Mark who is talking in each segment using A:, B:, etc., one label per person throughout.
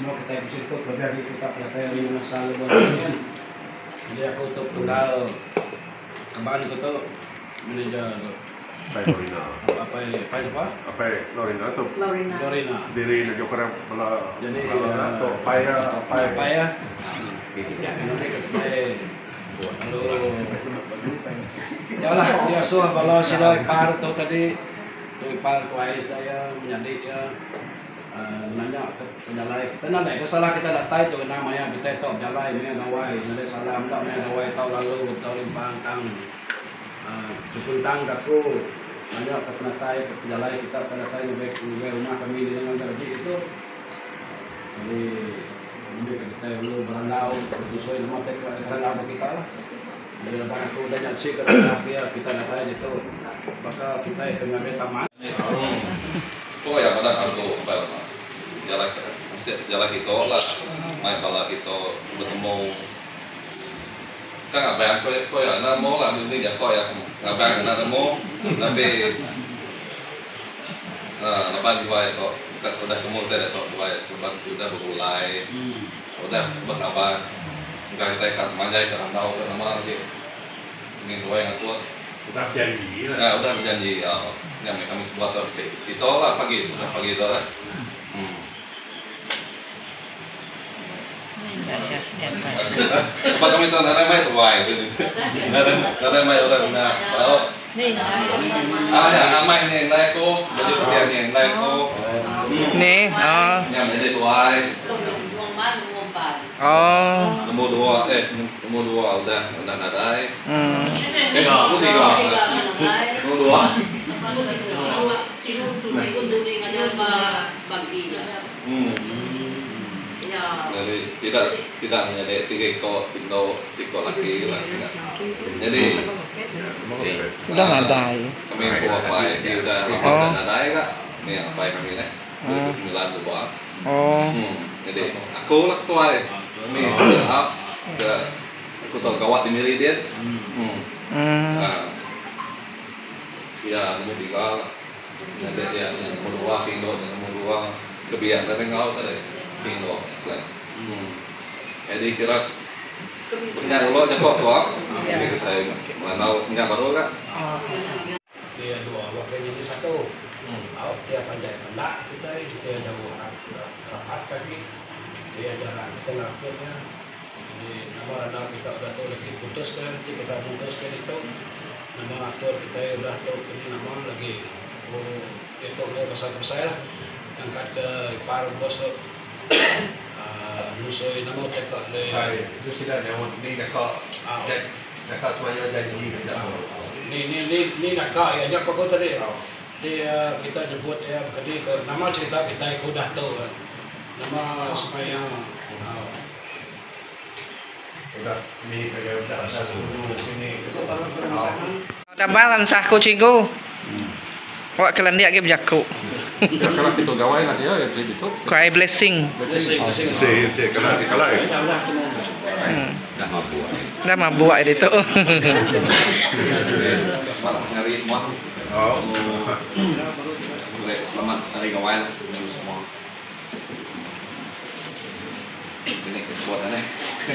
A: semua kita yang situ dari kita pelatihan ini masalah buat Jadi aku untuk tunggal kembali ke tuh manajer tuh.
B: Apa Lorina?
A: apa apa apa
B: Apa Lorina tu?
C: Lorena.
A: Dorina.
B: Diri jo kara pala.
A: Jadi
B: to apa ya apa ya.
A: apa ya? Lalu, ya lah dia suah kalau sila ipar tu tadi tu ipar tu ais daya menjadi ya nanya ke penyalai kita nanya itu salah kita datang itu namanya kita tahu jalai ni nawai jadi salam tak ni nawai tahu lalu tahu limpang kang. Cukul tang kaku nanya ke penatai ke penyalai kita penatai lebih lebih rumah kami di dalam tadi itu jadi ini kita dulu berandau berdusoy nama kita berandau kita lah. Jadi lepas dah nyaksi ke dalam dia kita nak tanya itu maka kita itu ngambil taman
D: Kok ya pada aku apa ya? Jalan mesti jalan itu lah, main kalau itu bertemu. Kan apa yang kau kau ya nak mau lah ini ya kau ya apa yang nak mau tapi ah lepas dua itu kan udah temu tadi itu dua itu sudah berulai. Udah bersabar enggak kita ikat manjai ke tahu ke nama lagi. Ini dua yang tua
B: Sudah janji lah.
D: Nah, udah berjanji, oh, yang kami sebuah tuh, itu lah pagi, udah pagi itu lah. Hmm. Apa kami tuh nada mai tuh wai, nada nada mai orang oh, ah ya amai nih naik ko, jadi nih naik ko,
E: Ni, oh.
D: yang jadi tuh wai,
E: Oh.
D: nomor dua, eh nomor dua udah udah nadai,
E: Hmm.
D: eh aku tiga, nomor dua, hmm. Jadi tidak tidak menjadi tiga ekor Indo sikot laki lah tidak. Jadi
E: Sudah ngadai.
D: kami buat apa ya udah apa
E: Oh.
D: dan ada ya kak ini yang apa kami nih
E: Hmm.
D: 2009 dua
E: Oh.
D: hmm. Jadi aku lah ketua ya. Kami up ke aku tahu kawat di Meridian hmm.
E: Hmm.
D: nah ya nomor tiga ada ya nomor dua Pindo nomor dua. Kebiasaan tapi nggak usah deh. Pindo hmm. jadi kira punya dulu aja kok tua jadi kita mana punya baru kak
A: dia dua wakil jadi satu.
D: Hmm.
A: Oh, dia pandai pendak kita dia jauh rapat kaki dia jalan kita akhirnya jadi nama anak kita udah tahu lagi putus kan jadi kita putus kan itu nama aktor kita udah tahu ini nama lagi oh itu mau besar besar lah angkat ke par bos uh, nusoi nama cekak le.
B: Itu sudah nyawa ni dah kau
A: Ah,
B: dah kau semuanya janji sudah.
A: ni ni ni ni nak kau ya dia kau tadi. Dia kita jemput ya jadi nama cerita kita ikut dah tahu kan itu kalau permasalahan
E: Dabalan sah kucingku. Wak kelan dia ge berjaku.
D: Ya kalau kita gawai lah ya jadi itu.
E: Ku ai blessing.
A: Bising, bising.
B: Si, si, kalau kalau.
A: Dah temu.
E: Hmm.
D: Dah mabuk.
E: Dah mabuk itu.
D: Selamat hari semua.
B: Oh.
D: Selamat hari gawai semua. Ini kebuatannya.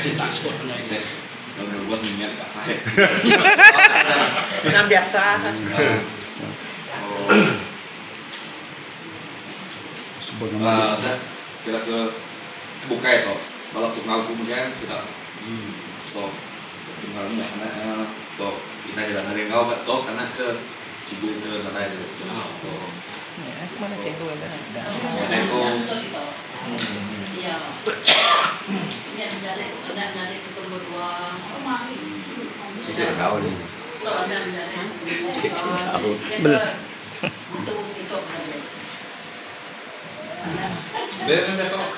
A: Si tak sport
D: Saya
A: ini.
D: udah buat minyak gak sah.
E: Nah biasa.
D: Oh. Ah, dah kira ke buka itu. Kalau tunggal kemudian sudah so tunggalnya karena eh, to kita jalan dari kau kat to karena ke Cibubur ke sana itu.
E: Ya, mana cikgu ada.
D: Jadi itu
C: Iya. Ini dari ada dari ketemu dua.
F: Sisi tahu
C: ada dari
F: tahu.
E: Belum.
D: Kok.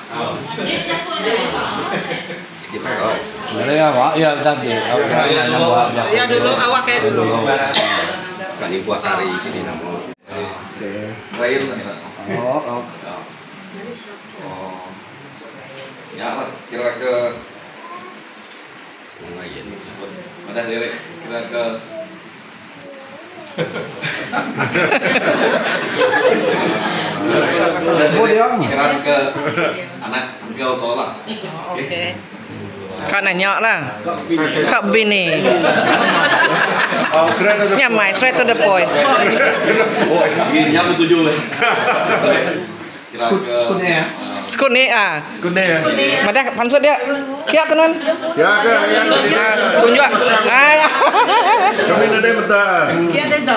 F: Sekitar kau.
G: Sebenarnya Pak, ya tapi
E: Ya dulu awak kayak dulu.
F: Kan ibu kari sini namun.
D: Lain lah nih.
G: Oh, oh.
D: Oh. Ya lah kira ke
F: nih.
D: Udah diri kira ke. Ikiran ke anak engkau tau lah.
E: Okey. Kau nanya lah. Kau bini.
B: Oh, keren ada.
E: Nyamai straight to the point.
D: Oh, ini yang tujuh lah. Kira ke.
G: Skunya ya?
E: Skut ni ah.
B: Gune ya.
E: Madah pansut dia. Kia kenan.
B: Ya ke yang
E: Ah, tunjuk. Ah, ya.
B: kami ada betul.
C: Dia ada?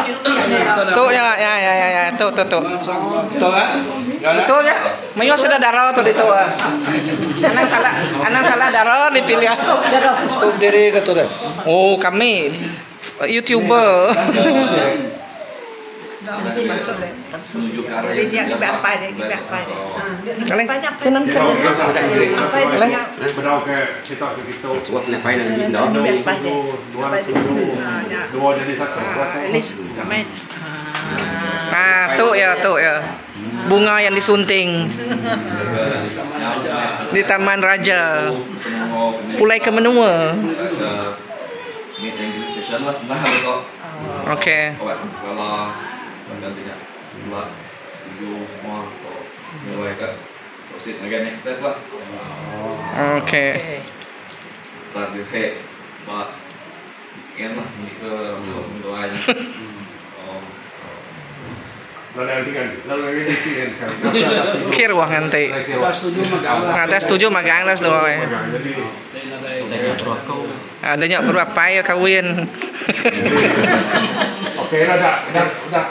E: Tu ya ya ya ya ya. Tu tu tu.
G: Betul kan?
E: Betul ya. Mayo sudah darah tu itu. ah. Anang salah, anang salah darah dipilih.
G: Tu diri ke tu dah.
E: Oh, kami YouTuber.
C: Jadi dia apa dia? Apa dia? Banyak
E: kan.
B: Ke kita ke kita.
F: Nak dah.
B: Dua. Dua jadi satu.
C: Ini kami.
E: Ah, tu ya, tu ya. Bunga yang disunting di Taman Raja. Pulai ke menua.
D: Meet and greet session lah sebenarnya kok.
E: Okey.
D: Awak kalau gantinya mulai ke proceed again next step lah. Dia kayak pak ingin lah ini ke doanya. Oh,
B: Lalu yang tinggal. Lalu yang ini tinggal sekarang.
A: Kita setuju magawa.
E: Ada setuju magang
F: Tanya terus kau.
E: Adanya berapa ya kawin.
B: Okey lah dah dah dah.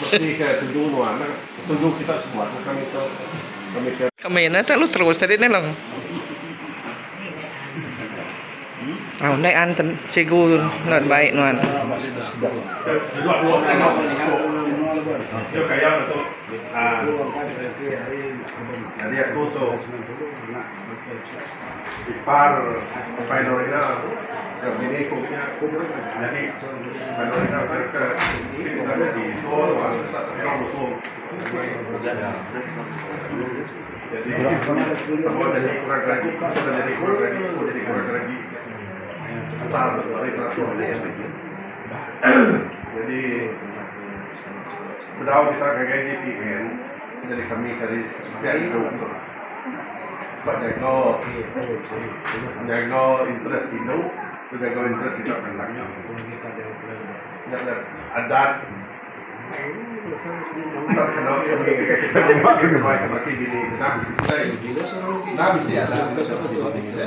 B: Mesti ke tujuh nuan. Tujuh kita semua. Kami tu kami ke
E: Kami nanti lu terus tadi ni lang. Ah, naik anten cikgu not baik nuan.
B: dua dua tengok. Dia kaya betul. Ah. Jadi aku tu ipar Panorina yang ini kumnya jadi Panorina mereka itu ada di Seoul tak tahu musuh jadi kamu jadi kurang lagi kamu jadi kurang lagi kamu jadi kurang lagi asal dari satu jadi Bedau kita kayak GPN jadi kami dari setiap itu sebab jaga jaga interest itu tu jaga interest itu akan lagi jaga adat kita supaya kami gini nak bisa kita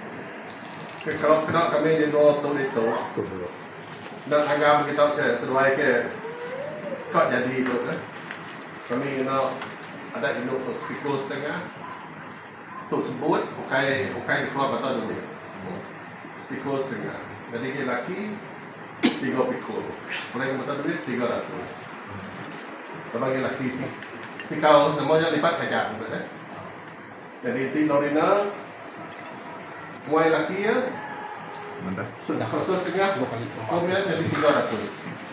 B: ke- kalau kenal kami di dua tahun itu dan agama kita ke sesuai ke kok jadi itu kan kami kenal ada induk untuk speaker setengah untuk sebut bukai bukai keluar betul dulu. Speaker setengah. Jadi ke laki tiga pikul ke betul dulu tiga ratus. Lepas ke laki tikau namanya lipat kajak eh. Jadi ti lorina muai laki ya. Sudah seratus setengah. Kemudian jadi tiga ratus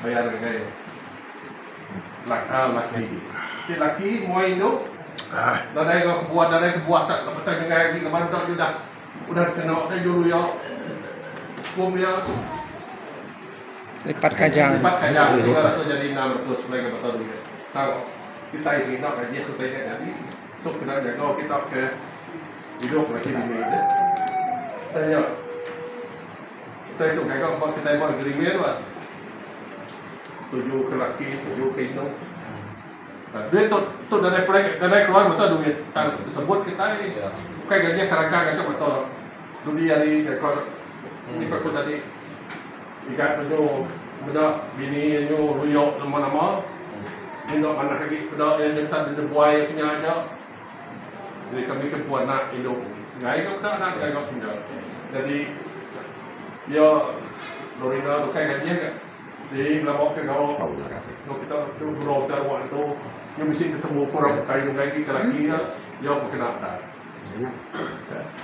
B: bayar dengan laki ah, laki si laki muai itu dah dah kau buat dah dah buat tak lepas tak dengan lagi. Ke mana tak sudah udah kena dah dulu ya. Kum ya.
E: Lipat kajang.
B: lipat kajang. Tiga ratus jadi enam ratus. Mereka betul dulu tahu. Kita isi nak gaji supaya jadi tu kena jaga kita ke hidup lagi di mana tanya. Kita itu kayak apa kita mau gerimir lah. Tujuh ke laki tujuh ke hidung Nah, duit tu tu dari proyek dari keluar betul duit. Kita sebut kita ini kayak gaji kerangka kan betul dunia ni dekor ni aku tadi. Ikat tu benda bini ni ruyok nama-nama ni nak mana lagi. Benda yang minta benda buai punya aja. Jadi kami ke buat nak hidup ngai ke benda nak ngai ke benda jadi ya Lorina tu kayak gaji kan Di Labok ke kau
F: Bau darah.
B: Kalau kita tu berobat waktu yang mesti ketemu kurang kayu kayu ke laki ya, ya kena tak.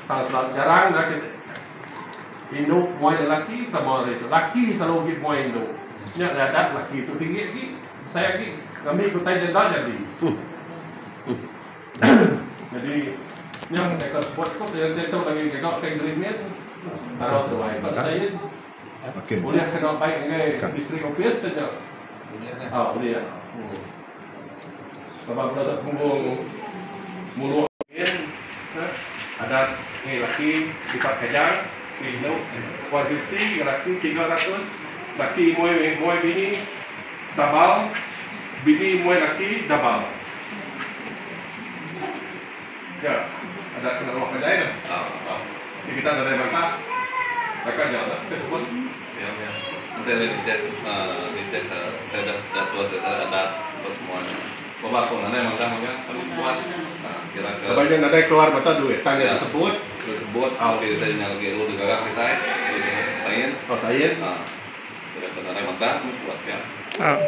B: Kalau jarang nak Indo muay lelaki sama itu. Laki selalu git muay Indo. Nya dadak laki itu tinggi lagi. Saya lagi kami ikut tanya jadi. Jadi yang kok yang itu lagi kita kayak greenman harus sesuai. Kalau saya boleh kena baik dengan istri kopias saja. Ah, boleh ya. Bapak berasa tunggu mulu ada laki sifat kejar, Indo, 150, laki 300, laki muay muay bini, double, bini muay laki double. Ya, ada kena ruang kedai kan?
D: Ah, ah.
B: Jadi kita ada dari mereka, mereka jalan, kita sebut
D: Ya, ya. Nanti ada di tes, eh, di tes, eh, ada datu, ada ada apa semuanya. Bapak aku mana emang kan? Kami buat. Nah, kira ke.
B: Kebanyakan ada yang keluar mata duit,
D: Ya.
B: tanya tersebut,
D: tersebut ah di tadinya lagi lu di gagak kita lu di sain
B: kalau saya
D: ah tidak benar emang tak buat ya
E: Oh.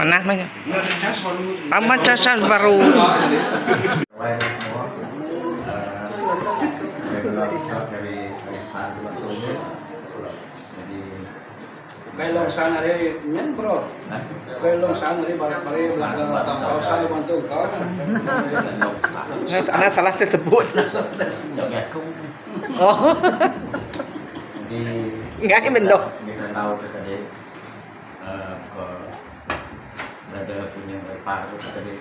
E: Mana mana?
A: Nggak ada cas baru.
E: Apa casan baru?
A: Kayak long sana deh, nyen bro. Kayak long sana deh, balik balik belakang. Kau selalu bantu kau.
E: Nah, salah tersebut. Oh, enggak ini bendok.
F: Kita tahu tadi eh, ke ada punya itu tadi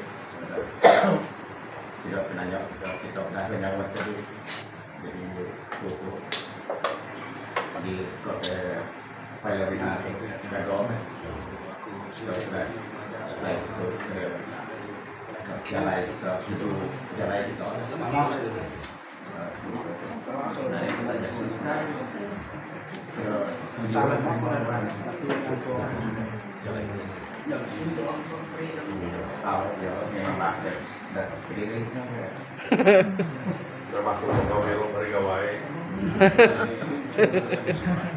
F: tidak penanya kita kita dah penanya tadi jadi buku di kota Palembang nggak dong sudah sudah sudah itu jalan itu itu jalan itu
A: Mana?
F: dari kita jadi
A: Salah mama.
F: tahu ya memang pakai dan berdiri
B: termasuk melo mereka baik.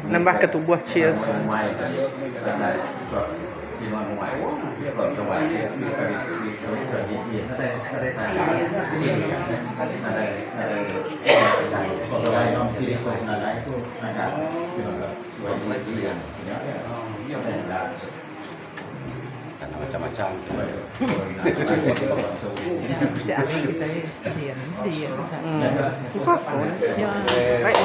E: Nambah ketubuh cheers.
F: Ngoài là macam-macam
C: cái đấy Điền Điền
E: Hmm. Itu kok. Ya. Baik.